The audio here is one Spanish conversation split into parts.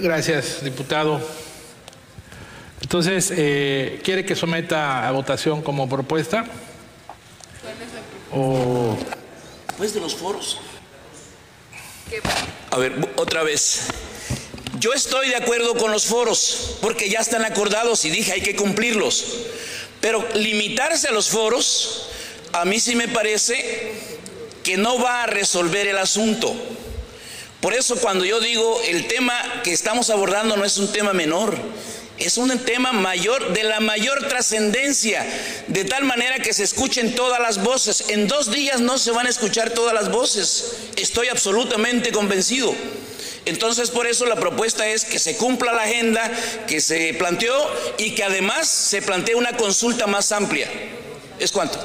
Gracias, diputado. Entonces, eh, ¿quiere que someta a votación como propuesta? ¿O Pues de los foros. A ver, otra vez. Yo estoy de acuerdo con los foros, porque ya están acordados y dije hay que cumplirlos. Pero limitarse a los foros, a mí sí me parece que no va a resolver el asunto. Por eso cuando yo digo el tema que estamos abordando no es un tema menor, es un tema mayor, de la mayor trascendencia, de tal manera que se escuchen todas las voces. En dos días no se van a escuchar todas las voces, estoy absolutamente convencido. Entonces por eso la propuesta es que se cumpla la agenda que se planteó y que además se plantee una consulta más amplia. ¿Es cuánto?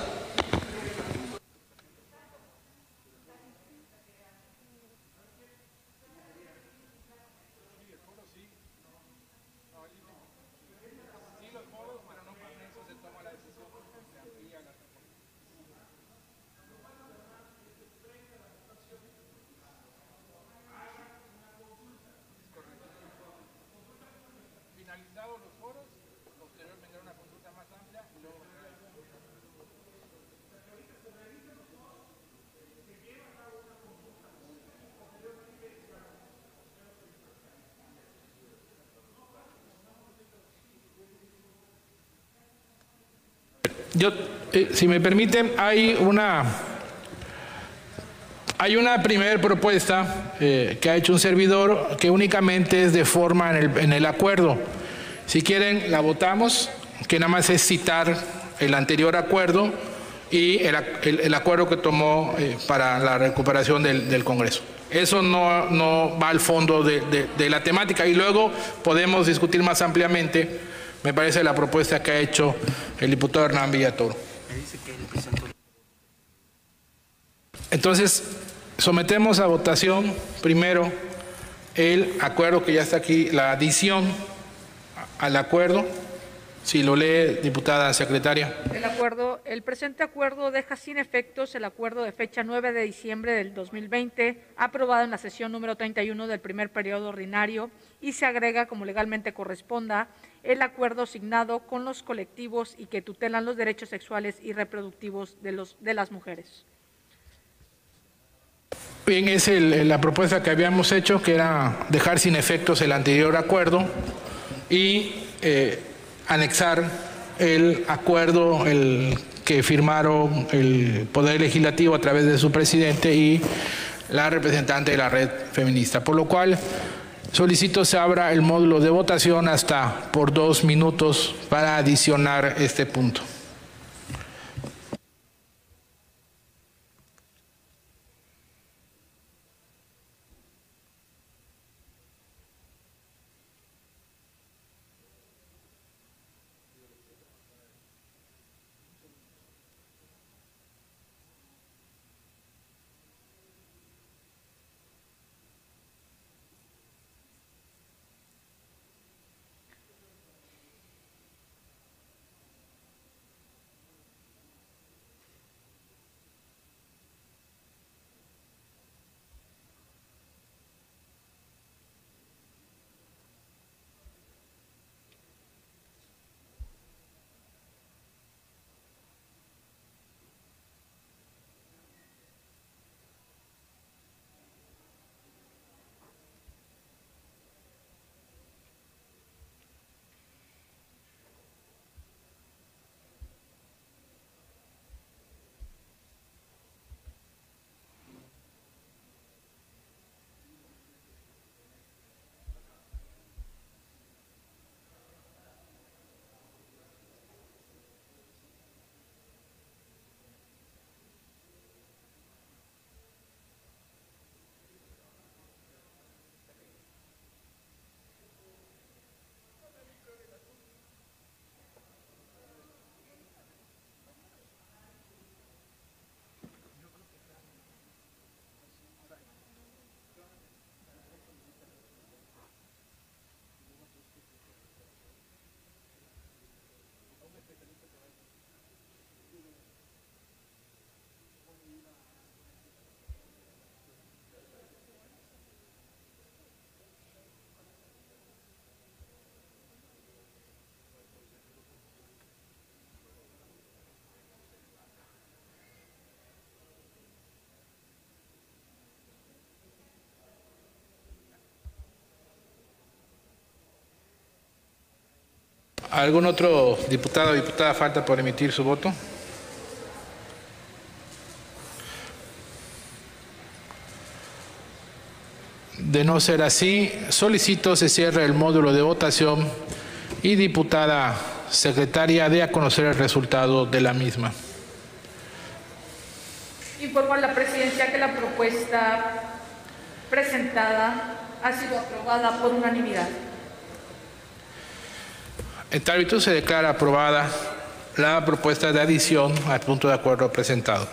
Yo, eh, si me permiten, hay una, hay una primera propuesta eh, que ha hecho un servidor que únicamente es de forma en el, en el acuerdo. Si quieren, la votamos, que nada más es citar el anterior acuerdo y el, el- el acuerdo que tomó eh, para la recuperación del, del Congreso. Eso no, no va al fondo de, de- de la temática y luego podemos discutir más ampliamente, me parece, la propuesta que ha hecho el diputado Hernán Villatoro. Entonces, sometemos a votación primero el acuerdo que ya está aquí, la adición al acuerdo. Si lo lee, diputada secretaria. El acuerdo, el presente acuerdo deja sin efectos el acuerdo de fecha 9 de diciembre del 2020, aprobado en la sesión número 31 del primer periodo ordinario, y se agrega, como legalmente corresponda, el acuerdo signado con los colectivos y que tutelan los derechos sexuales y reproductivos de, los, de las mujeres. Bien, es la propuesta que habíamos hecho, que era dejar sin efectos el anterior acuerdo y eh, anexar el acuerdo el que firmaron el Poder Legislativo a través de su presidente y la representante de la red feminista. Por lo cual solicito se abra el módulo de votación hasta por dos minutos para adicionar este punto. ¿Algún otro diputado o diputada falta por emitir su voto? De no ser así, solicito se cierre el módulo de votación y diputada secretaria dé a conocer el resultado de la misma. Informo a la presidencia que la propuesta presentada ha sido aprobada por unanimidad. En tal virtud se declara aprobada la propuesta de adición al punto de acuerdo presentado.